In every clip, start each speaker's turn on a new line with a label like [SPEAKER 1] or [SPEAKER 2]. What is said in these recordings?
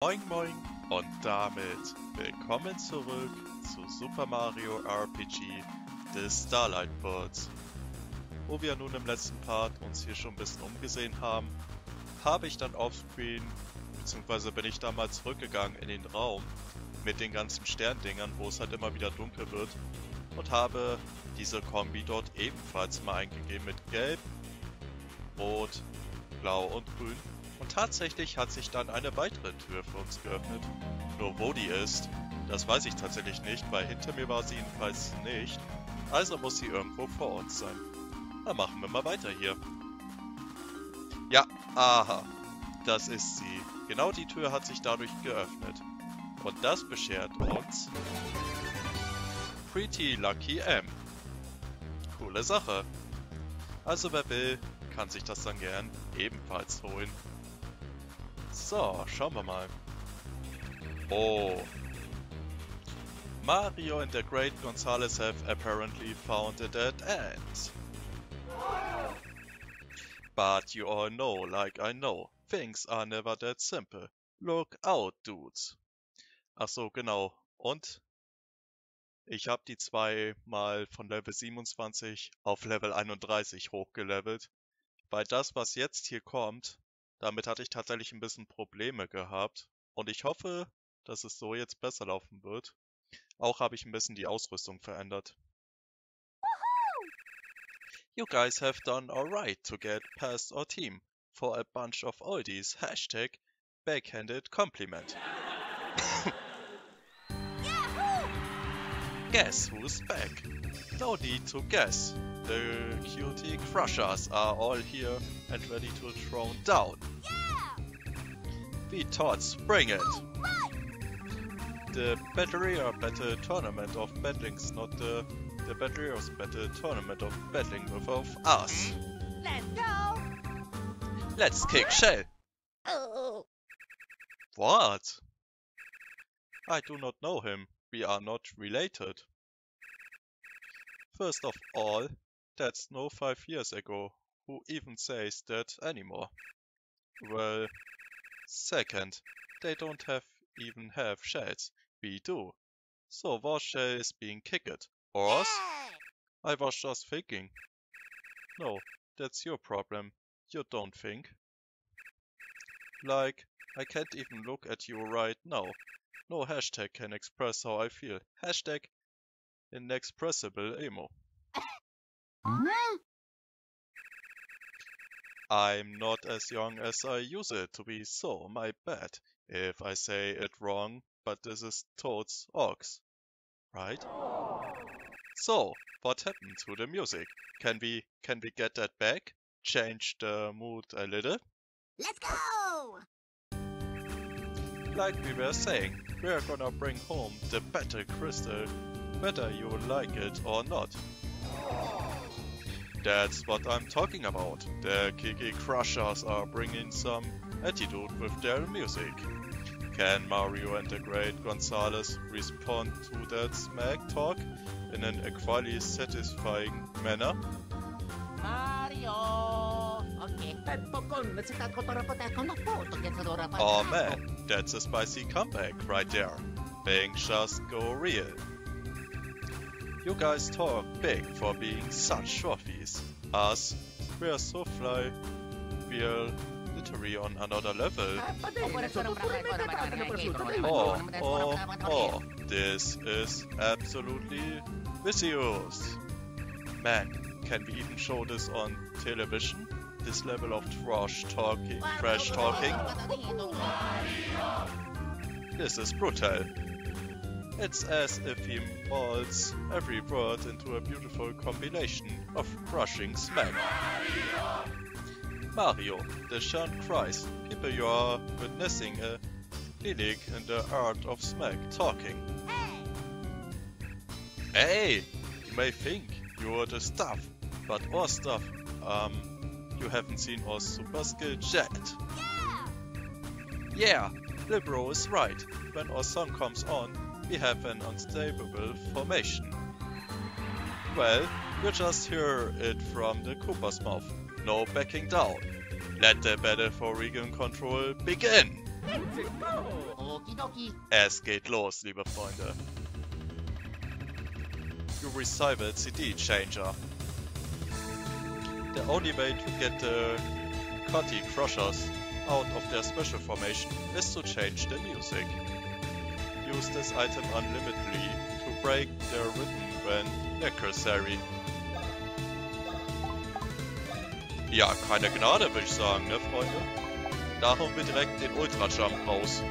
[SPEAKER 1] Moin Moin und damit willkommen zurück zu Super Mario RPG des Starlight Worlds. Wo wir nun im letzten Part uns hier schon ein bisschen umgesehen haben, habe ich dann offscreen, beziehungsweise bin ich da mal zurückgegangen in den Raum mit den ganzen Sterndingern, wo es halt immer wieder dunkel wird und habe diese Kombi dort ebenfalls mal eingegeben mit Gelb, Rot, Blau und Grün und tatsächlich hat sich dann eine weitere Tür für uns geöffnet. Nur wo die ist, das weiß ich tatsächlich nicht, weil hinter mir war sie jedenfalls nicht. Also muss sie irgendwo vor uns sein. Dann machen wir mal weiter hier. Ja, aha. Das ist sie. Genau die Tür hat sich dadurch geöffnet. Und das beschert uns Pretty Lucky M. Coole Sache. Also wer will, kann sich das dann gern ebenfalls holen. So, schauen wir mal. Oh. Mario and the Great Gonzales have apparently found a dead end. But you all know, like I know, things are never that simple. Look out, dudes. Ach so, genau. Und ich habe die zwei mal von Level 27 auf Level 31 hochgelevelt. Weil das, was jetzt hier kommt, damit hatte ich tatsächlich ein bisschen Probleme gehabt und ich hoffe, dass es so jetzt besser laufen wird. Auch habe ich ein bisschen die Ausrüstung verändert. You guys have done alright to get past our team for a bunch of oldies. Hashtag backhanded compliment. guess who's back? No need to guess. The cutie crushers are all here and ready to throw down.
[SPEAKER 2] Yeah!
[SPEAKER 1] We tots, bring it!
[SPEAKER 2] Right!
[SPEAKER 1] The Batteria Battle Tournament of Battlings, not the the Batterios Battle Tournament of Battling with us.
[SPEAKER 2] Let's go!
[SPEAKER 1] Let's kick Shell!
[SPEAKER 2] Oh!
[SPEAKER 1] What? I do not know him. We are not related. First of all, that's no five years ago. Who even says that anymore? Well, second, they don't have even have shells. We do. So what shell is being kicked? Or us? I was just thinking. No, that's your problem. You don't think. Like, I can't even look at you right now. No hashtag can express how I feel. Hashtag inexpressible emo.
[SPEAKER 2] Hmm?
[SPEAKER 1] I'm not as young as I used it to be, so my bad if I say it wrong, but this is Toad's Ox, right? So, what happened to the music? Can we can we get that back? Change the mood a little?
[SPEAKER 2] Let's go!
[SPEAKER 1] Like we were saying, we're gonna bring home the Battle Crystal, whether you like it or not. That's what I'm talking about. The Kiki Crushers are bringing some attitude with their music. Can Mario and the Great Gonzales respond to that smack talk in an equally satisfying manner?
[SPEAKER 2] Mario! Okay.
[SPEAKER 1] Oh man, that's a spicy comeback right there. Things just go real. You guys talk big for being such trophies. Us, we're so fly. We're literally on another level. Oh, oh, oh, this is absolutely vicious. Man, can we even show this on television? This level of trash talking, trash talking? This is brutal. It's as if he molds every word into a beautiful combination of crushing smack. Mario, the shunned Christ, people you are witnessing a clinic in the art of smack talking. Hey, you may think you're the stuff, but our stuff, um, you haven't seen our super skill yet. Yeah, Libro is right. When our song comes on, we have an unstable formation. Well, you just hear it from the Cooper's mouth. No backing down. Let the battle for region control begin!
[SPEAKER 3] Let's go!
[SPEAKER 2] Okie dokie.
[SPEAKER 1] Es geht los, liebe Freunde. You receive a CD changer. The only way to get the Cutty Crushers out of their special formation is to change the music. Use this item unlimitedly to break their rhythm when necessary. Ja, keine Gnade, würde ich sagen, ne, Freunde? Da hauen wir direkt den Ultra Jump raus.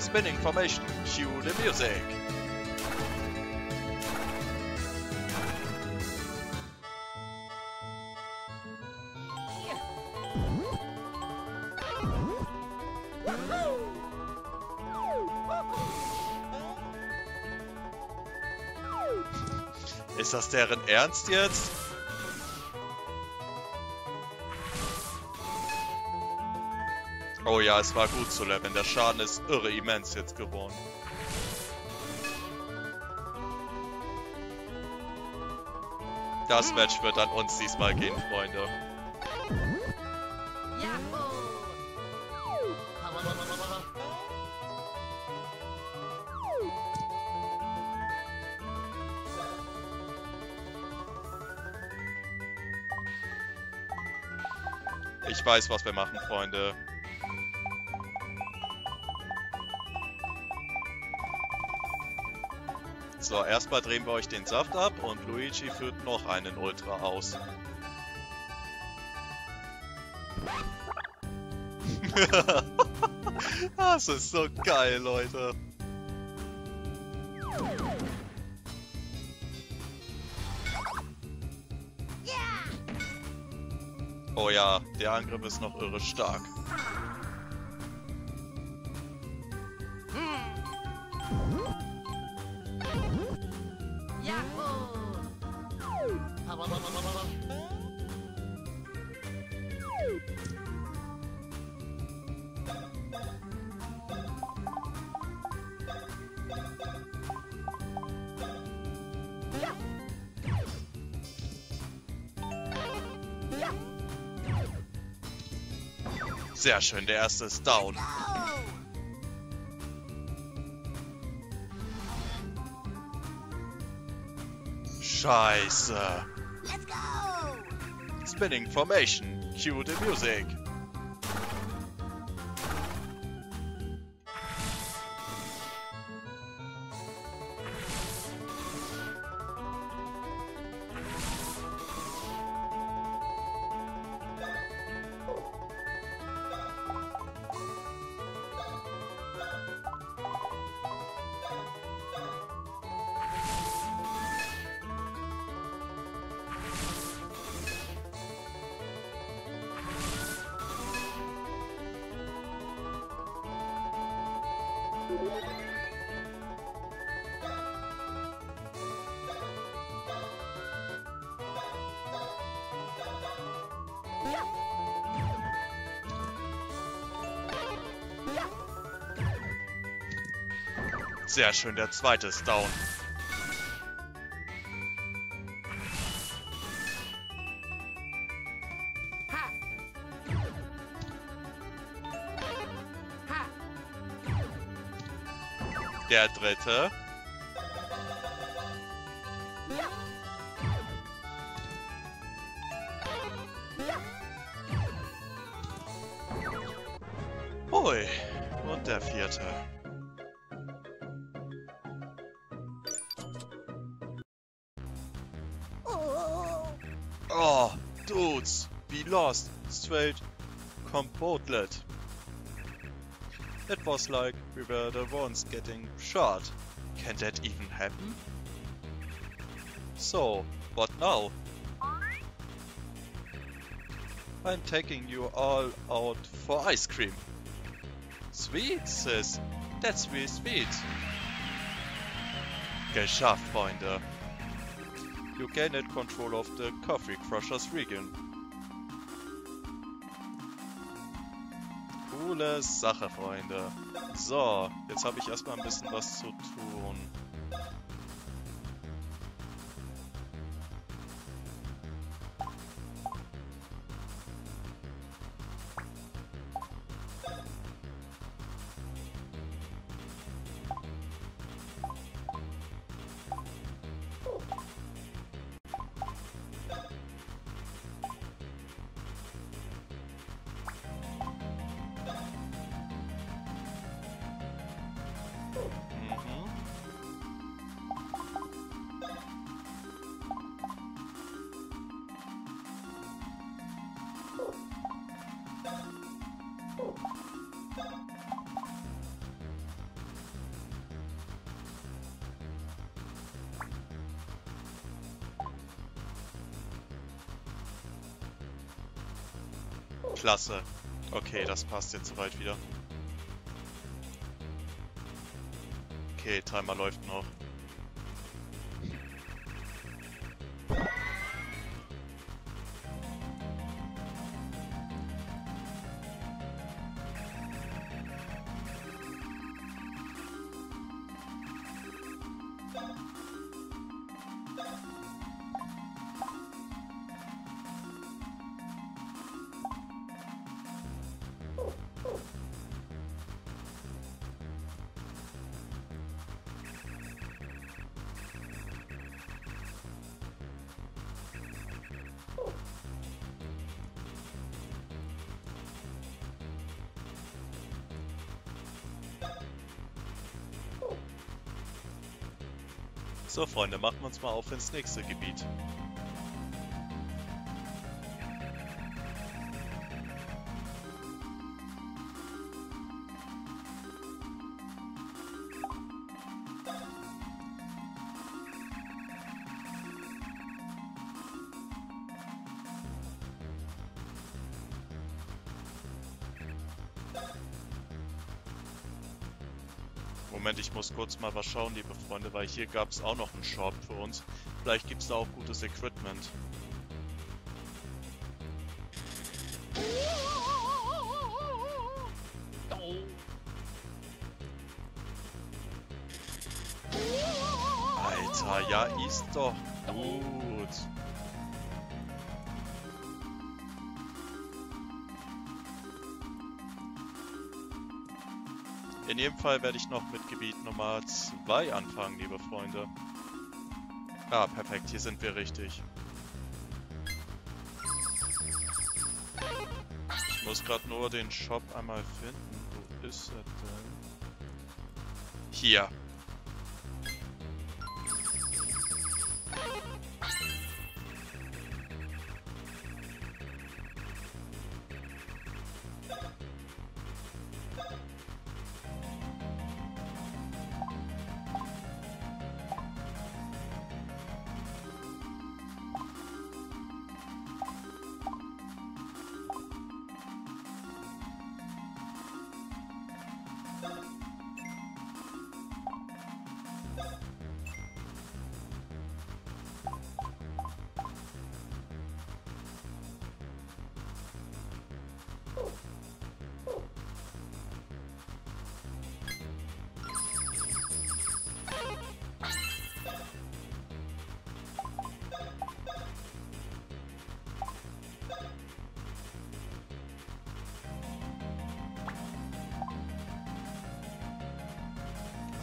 [SPEAKER 1] Spinning formation, cue the music. Ist das deren Ernst jetzt? Oh ja, es war gut zu leveln. Der Schaden ist irre immens jetzt geworden. Das Match wird an uns diesmal gehen, Freunde. Weiß, was wir machen, Freunde. So, erstmal drehen wir euch den Saft ab und Luigi führt noch einen Ultra aus. das ist so geil, Leute. Der Angriff ist noch irre stark.
[SPEAKER 2] Yahoo!
[SPEAKER 1] Sehr schön, der erste ist down. Scheiße.
[SPEAKER 2] Let's go!
[SPEAKER 1] Spinning formation. Cue the music. Sehr schön, der zweite ist down. Der dritte. Hui. Und der vierte.
[SPEAKER 2] Oh,
[SPEAKER 1] dudes. We lost. Straight compotlet. It was like we were the ones getting shot. Can that even happen? So, what now? I'm taking you all out for ice cream. Sweet, sis. That's really sweet. Geschafft, Freunde. You gained control of the Coffee Crushers region. Coole Sache, Freunde. So, jetzt habe ich erstmal ein bisschen was zu tun. Klasse. Okay, das passt jetzt soweit wieder. Okay, Timer läuft noch. So, Freunde, machen wir uns mal auf ins nächste Gebiet. Moment, ich muss kurz mal was schauen, liebe Freunde, weil hier gab es auch noch einen Shop für uns. Vielleicht gibt es da auch gutes Equipment. Alter, ja, ist doch gut. In jedem Fall werde ich noch mit Gebiet Nummer 2 anfangen, liebe Freunde. Ah, perfekt, hier sind wir richtig. Ich muss gerade nur den Shop einmal finden. Wo ist er denn? Hier.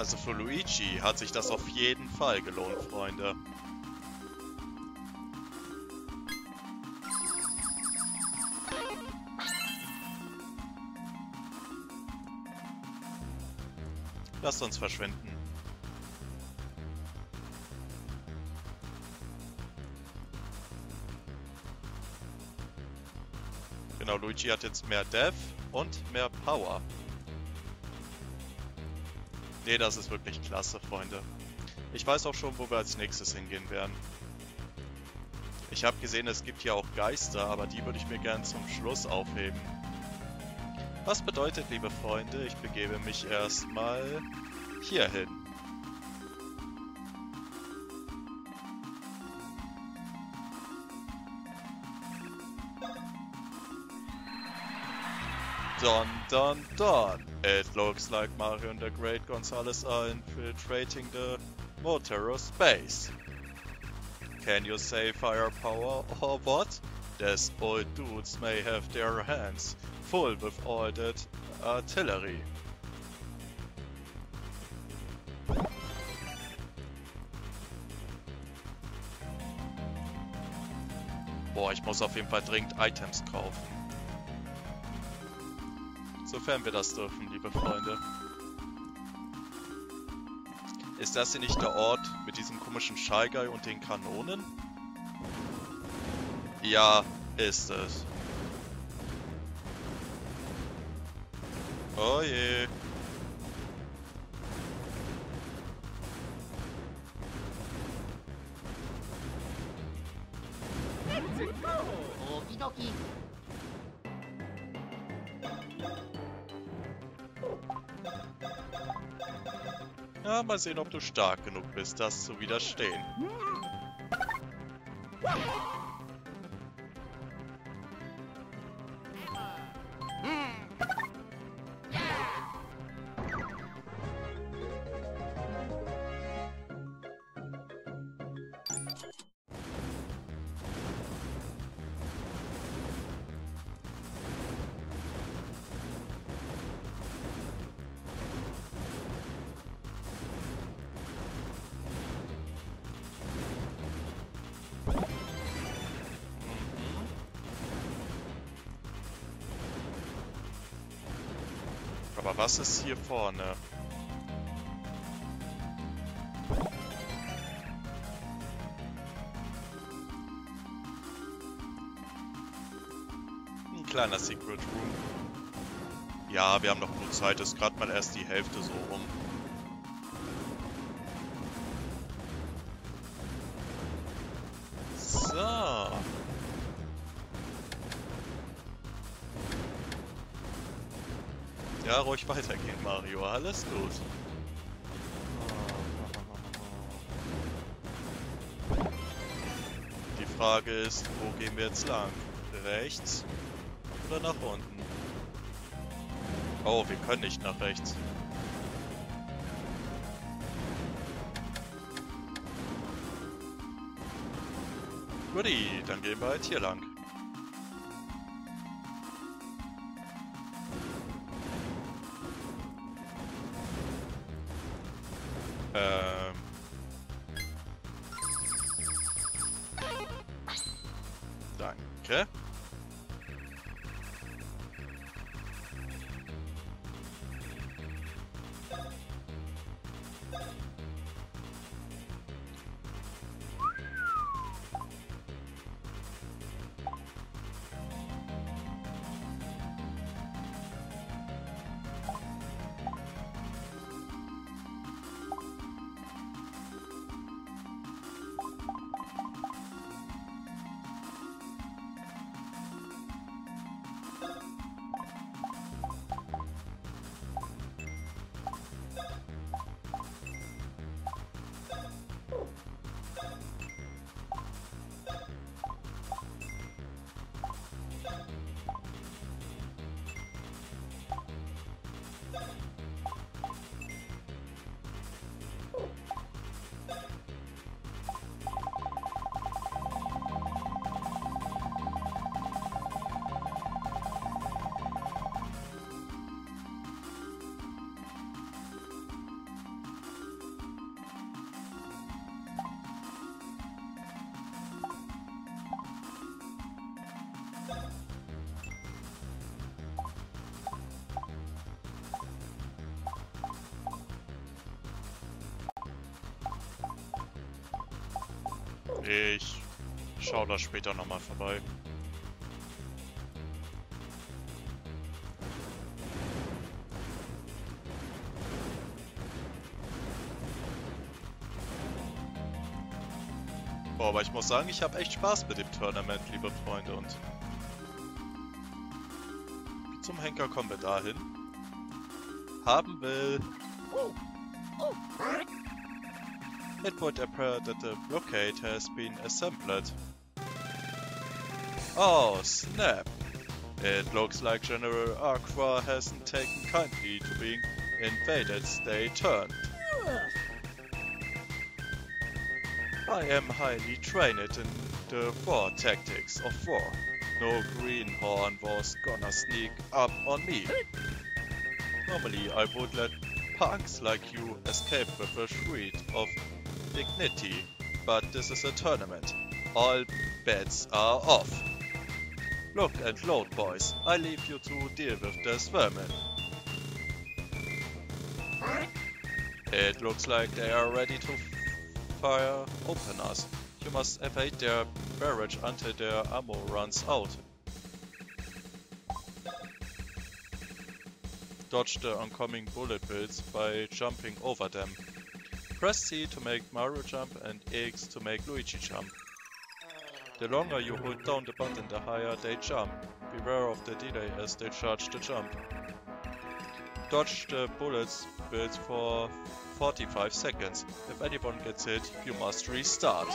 [SPEAKER 1] Also für Luigi hat sich das auf jeden Fall gelohnt, Freunde. Lasst uns verschwinden. Genau, Luigi hat jetzt mehr Death und mehr Power. Nee, das ist wirklich klasse, Freunde. Ich weiß auch schon, wo wir als nächstes hingehen werden. Ich habe gesehen, es gibt hier auch Geister, aber die würde ich mir gern zum Schluss aufheben. Was bedeutet, liebe Freunde, ich begebe mich erstmal hierhin. Dun dun dun! It looks like Mario and the Great Gonzales are infiltrating the Motero space. Can you say firepower or what? These old dudes may have their hands full with all that artillery. Boah, ich muss auf jeden Fall dringend Items kaufen. Sofern wir das dürfen, liebe Freunde. Ist das hier nicht der Ort mit diesem komischen Shy Guy und den Kanonen? Ja, ist es. Oh je. Sehen, ob du stark genug bist, das zu widerstehen. Aber was ist hier vorne? Ein kleiner Secret Room. Ja, wir haben noch gut Zeit, ist gerade mal erst die Hälfte so rum. Ja, ruhig weitergehen, Mario. Alles gut. Die Frage ist, wo gehen wir jetzt lang? Rechts oder nach unten? Oh, wir können nicht nach rechts. Guti, dann gehen wir halt hier lang. Ich schau da später nochmal vorbei. Boah, aber ich muss sagen, ich habe echt Spaß mit dem Tournament, liebe Freunde. Und zum Henker kommen wir dahin? Haben will. It would appear that the blockade has been assembled. Oh, snap! It looks like General Aqua hasn't taken kindly to being invaded they turned. I am highly trained in the war tactics of war. No greenhorn was gonna sneak up on me. Normally I would let punks like you escape with a shred of dignity, but this is a tournament. All bets are off. Look and load, boys. I leave you to deal with the vermin. It looks like they are ready to fire open us. You must evade their barrage until their ammo runs out. Dodge the oncoming bullet bills by jumping over them. Press C to make Mario jump and X to make Luigi jump. The longer you hold down the button, the higher they jump. Beware of the delay as they charge the jump. Dodge the bullets bills for 45 seconds. If anyone gets hit, you must restart.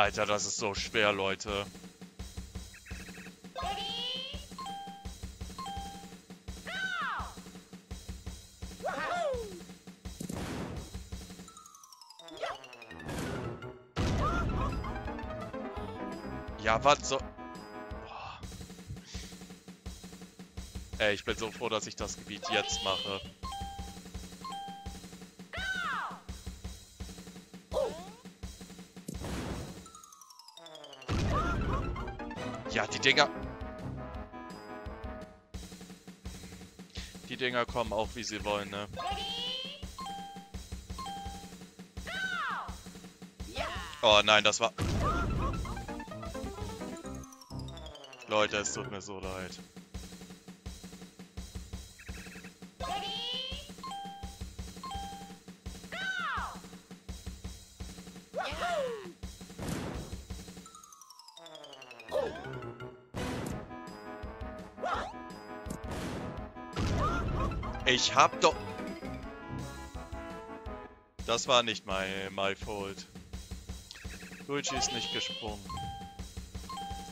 [SPEAKER 1] Alter, das ist so schwer, Leute. Ja, was so... Boah. Ey, ich bin so froh, dass ich das Gebiet jetzt mache. Ja, die Dinger... Die Dinger kommen auch, wie sie wollen, ne? Oh nein, das war... Leute, es tut mir so leid. Ich hab doch... Das war nicht my, my fault. Luigi ist nicht gesprungen.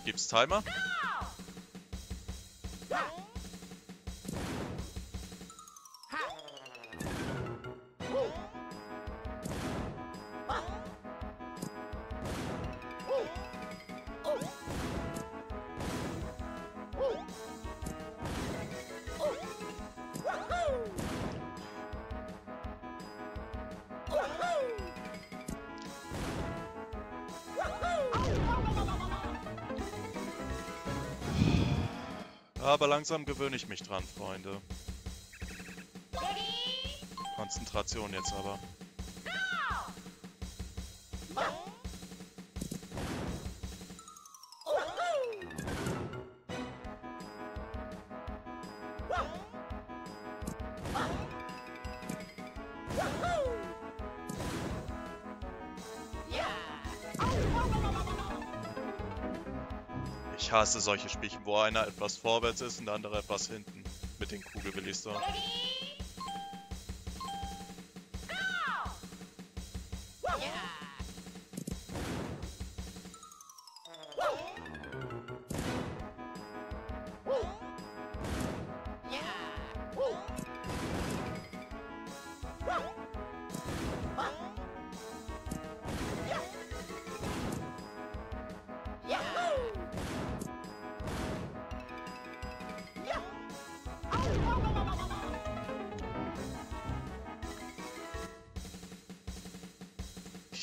[SPEAKER 1] Gibt's Timer? Aber langsam gewöhne ich mich dran, Freunde. Konzentration jetzt aber. Hasse solche Spielchen, wo einer etwas vorwärts ist und der andere etwas hinten. Mit den Kugelwillis so.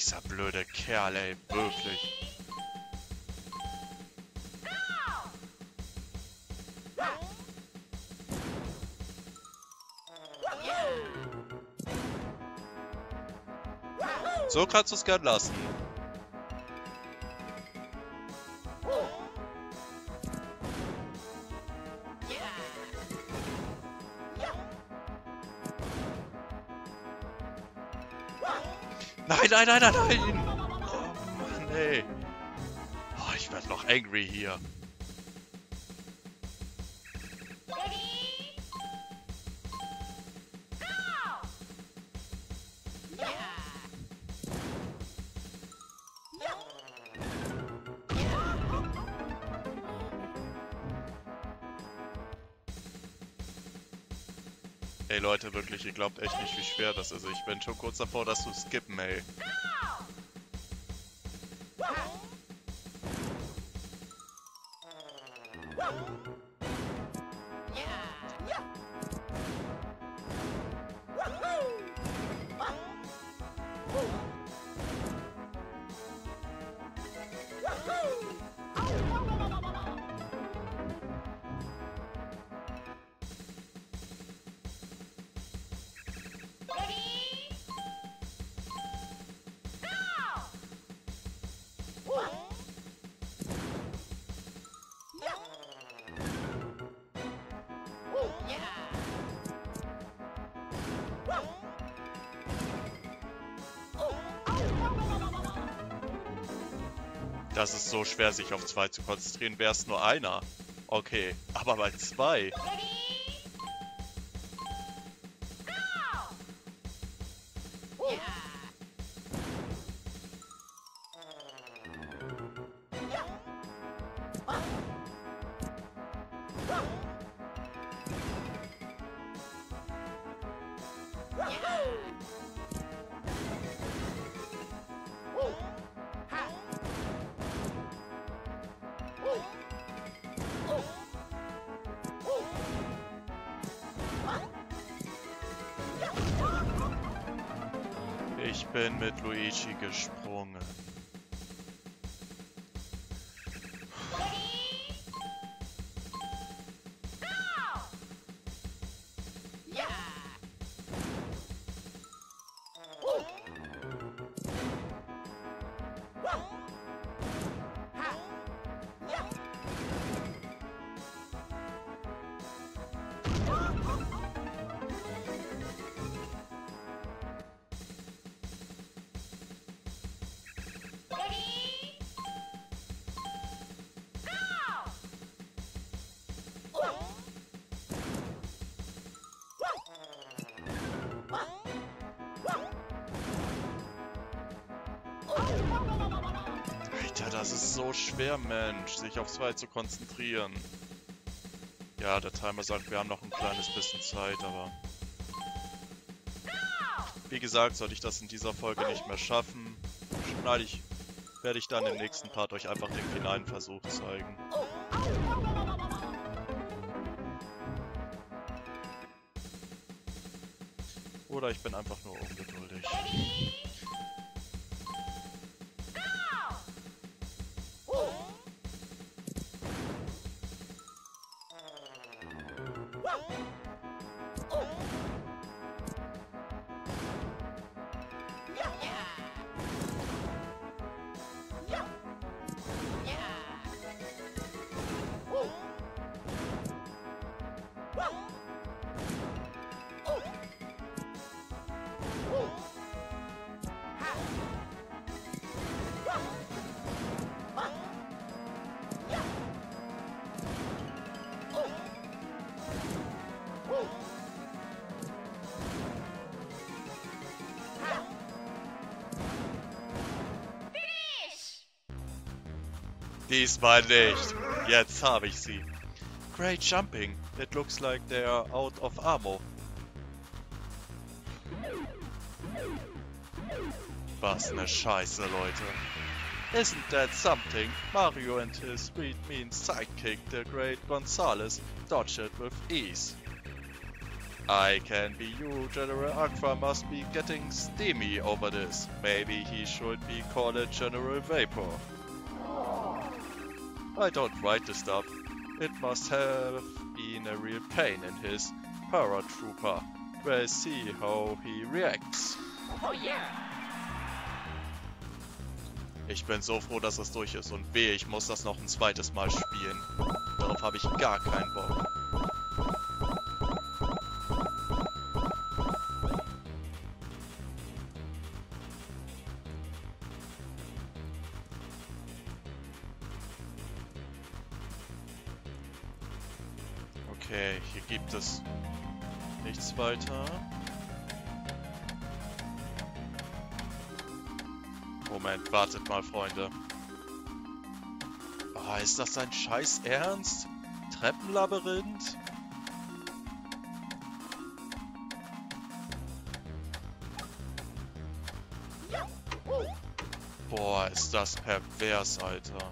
[SPEAKER 1] Dieser blöde Kerl, ey, wirklich. So kannst du es gern lassen. Nein, nein, nein, nein! Oh Mann, ey. Oh, ich werde noch angry hier. Leute, wirklich, ihr glaubt echt nicht, wie schwer das ist. Ich bin schon kurz davor, das zu skippen, ey. Das ist so schwer, sich auf zwei zu konzentrieren. Wäre es nur einer. Okay, aber bei zwei. Mit Luigi Alter, das ist so schwer, Mensch, sich auf zwei zu konzentrieren. Ja, der Timer sagt, wir haben noch ein kleines bisschen Zeit, aber... Wie gesagt, sollte ich das in dieser Folge nicht mehr schaffen, schneide ich, werde ich dann im nächsten Part euch einfach den finalen Versuch zeigen. Oder ich bin einfach nur ungeduldig. Não. Diesmal nicht. Jetzt habe ich sie. Great jumping. It looks like they are out of ammo. Was ne Scheiße, Leute. Isn't that something? Mario and his sweet mean sidekick, the great Gonzales, dodge it with ease. I can be you, General Aqua must be getting steamy over this. Maybe he should be called General Vapor. I don't write the stuff. It must have been a real pain in his paratrooper. We'll see how he reacts.
[SPEAKER 2] Oh yeah!
[SPEAKER 1] Ich bin so froh, dass es durch ist und weh, ich muss das noch ein zweites Mal spielen. Darauf habe ich gar keinen Bock. Okay, hier gibt es nichts weiter. Moment, wartet mal, Freunde. Oh, ist das ein scheiß Ernst? Treppenlabyrinth? Boah, ist das pervers, Alter.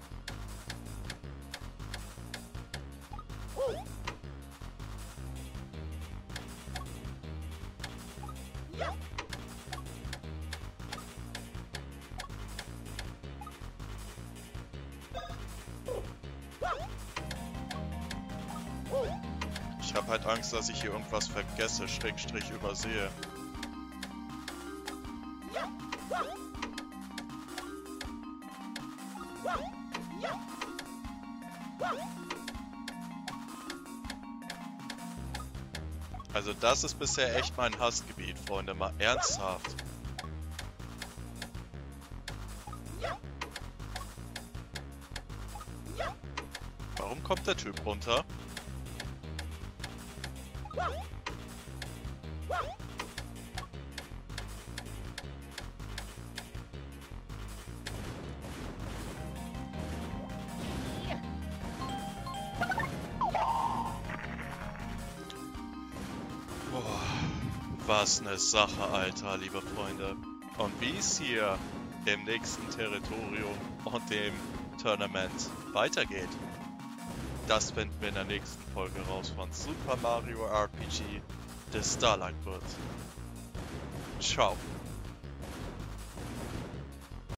[SPEAKER 1] Dass ich hier irgendwas vergesse, Schrägstrich übersehe. Also das ist bisher echt mein Hassgebiet, Freunde, mal ernsthaft. Warum kommt der Typ runter? Was ne Sache, Alter, liebe Freunde. Und wie es hier im nächsten Territorium und dem Tournament weitergeht, das finden wir in der nächsten Folge raus von Super Mario RPG The Starlight World. Ciao.